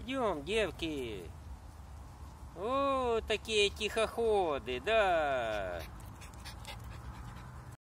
Идем, девки. О, такие тихоходы, да.